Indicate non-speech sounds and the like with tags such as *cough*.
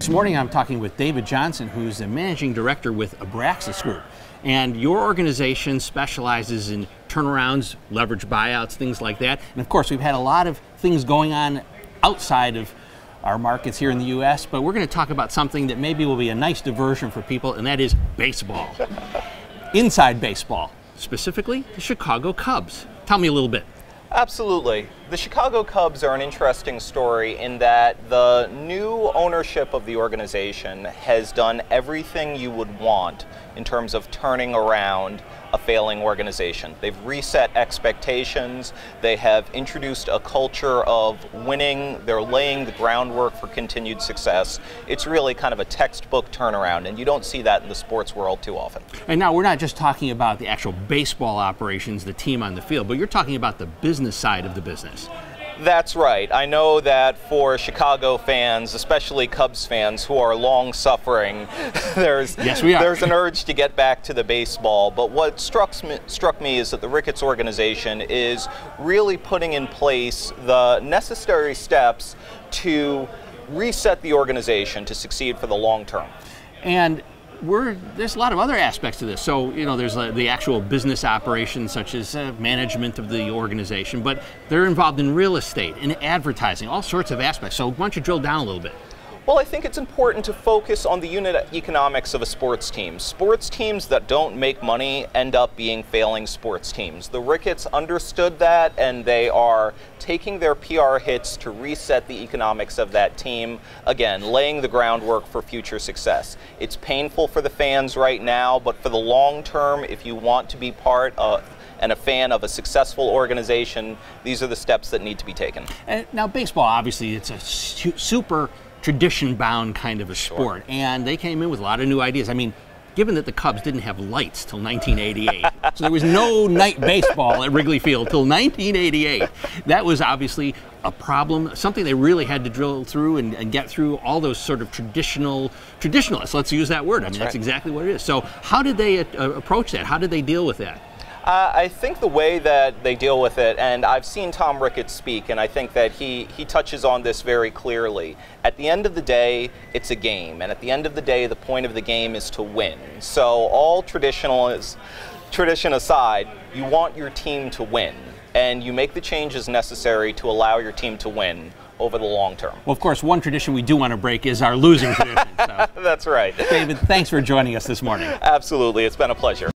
This morning I'm talking with David Johnson, who's the managing director with Abraxas Group. And your organization specializes in turnarounds, leverage buyouts, things like that. And of course, we've had a lot of things going on outside of our markets here in the U.S., but we're going to talk about something that maybe will be a nice diversion for people, and that is baseball. *laughs* Inside baseball, specifically the Chicago Cubs. Tell me a little bit. Absolutely. The Chicago Cubs are an interesting story in that the new ownership of the organization has done everything you would want in terms of turning around a failing organization. They've reset expectations, they have introduced a culture of winning, they're laying the groundwork for continued success. It's really kind of a textbook turnaround, and you don't see that in the sports world too often. And now we're not just talking about the actual baseball operations, the team on the field, but you're talking about the business side of the business. That's right. I know that for Chicago fans, especially Cubs fans who are long suffering, *laughs* there's yes, there's an urge to get back to the baseball. But what struck me, struck me is that the Ricketts organization is really putting in place the necessary steps to reset the organization to succeed for the long term. And we're, there's a lot of other aspects to this. So, you know, there's uh, the actual business operations, such as uh, management of the organization, but they're involved in real estate, in advertising, all sorts of aspects. So, why don't you drill down a little bit? Well, I think it's important to focus on the unit economics of a sports team. Sports teams that don't make money end up being failing sports teams. The Ricketts understood that and they are taking their PR hits to reset the economics of that team, again, laying the groundwork for future success. It's painful for the fans right now, but for the long term, if you want to be part of and a fan of a successful organization, these are the steps that need to be taken. And now, baseball, obviously, it's a su super tradition bound kind of a sport. Sure. And they came in with a lot of new ideas. I mean, given that the Cubs didn't have lights till 1988, *laughs* so there was no night baseball at Wrigley Field till 1988. That was obviously a problem, something they really had to drill through and, and get through all those sort of traditional traditionalists. Let's use that word. I mean, that's, that's exactly what it is. So, how did they uh, approach that? How did they deal with that? Uh, I think the way that they deal with it, and I've seen Tom Ricketts speak, and I think that he, he touches on this very clearly. At the end of the day, it's a game, and at the end of the day, the point of the game is to win. So all traditional is, tradition aside, you want your team to win, and you make the changes necessary to allow your team to win over the long term. Well, of course, one tradition we do want to break is our losing tradition. So. *laughs* That's right. David, thanks for joining us this morning. Absolutely. It's been a pleasure.